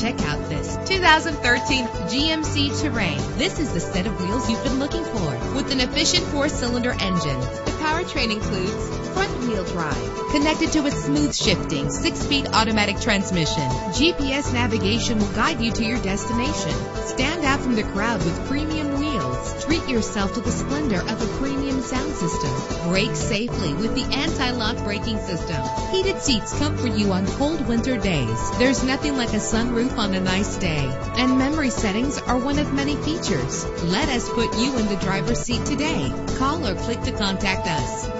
2013 GMC Terrain. This is the set of wheels you've been looking for with an efficient four-cylinder engine. The powertrain includes front-wheel drive connected to a smooth shifting six-speed automatic transmission. GPS navigation will guide you to your destination. Stand out from the crowd with premium. Yourself to the splendor of a premium sound system. Brake safely with the anti-lock braking system. Heated seats comfort you on cold winter days. There's nothing like a sunroof on a nice day. And memory settings are one of many features. Let us put you in the driver's seat today. Call or click to contact us.